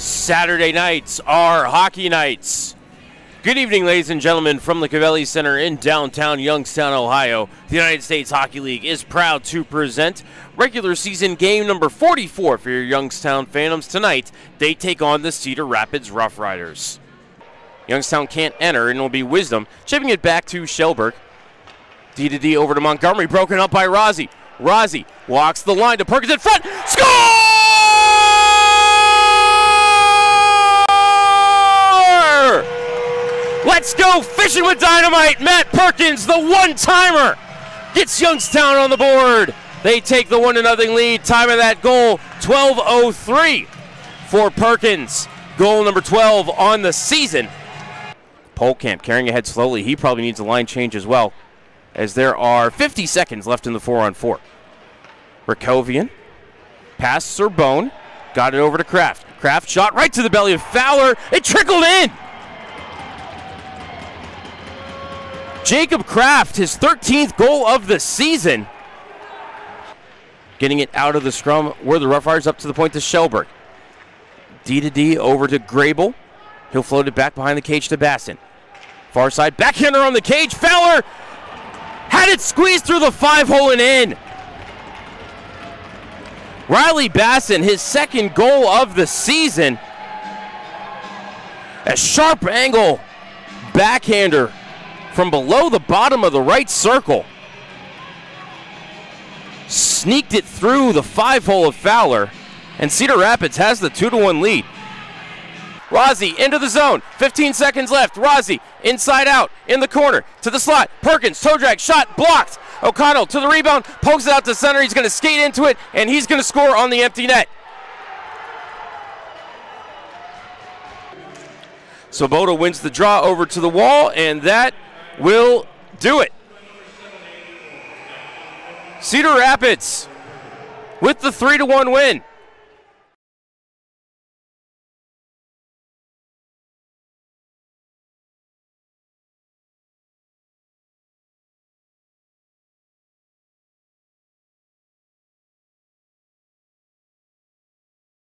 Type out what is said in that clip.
Saturday nights are hockey nights. Good evening, ladies and gentlemen, from the Covelli Center in downtown Youngstown, Ohio. The United States Hockey League is proud to present regular season game number 44 for your Youngstown Phantoms. Tonight, they take on the Cedar Rapids Rough Riders. Youngstown can't enter, and it'll be Wisdom chipping it back to Shellberg. D to D over to Montgomery, broken up by Rozzi. Rozzi walks the line to Perkins in front. Score! Let's go fishing with dynamite. Matt Perkins, the one timer, gets Youngstown on the board. They take the one to nothing lead. Time of that goal 12:03 for Perkins. Goal number 12 on the season. Polkamp carrying ahead slowly. He probably needs a line change as well, as there are 50 seconds left in the four on four. Rakovian pass Serbone, got it over to Kraft. Kraft shot right to the belly of Fowler. It trickled in. Jacob Kraft, his 13th goal of the season. Getting it out of the scrum where the Rough Riders up to the point to Shellberg. D to D over to Grable. He'll float it back behind the cage to Basson. Far side, backhander on the cage. Fowler had it squeezed through the five hole and in. Riley Basson, his second goal of the season. A sharp angle backhander from below the bottom of the right circle. Sneaked it through the five hole of Fowler, and Cedar Rapids has the 2 to 1 lead. Rozzi into the zone. 15 seconds left. Rozzi inside out in the corner to the slot. Perkins toe drag shot blocked. O'Connell to the rebound, pokes it out to center. He's going to skate into it, and he's going to score on the empty net. Svoboda wins the draw over to the wall, and that will do it. Cedar Rapids with the 3 to 1 win.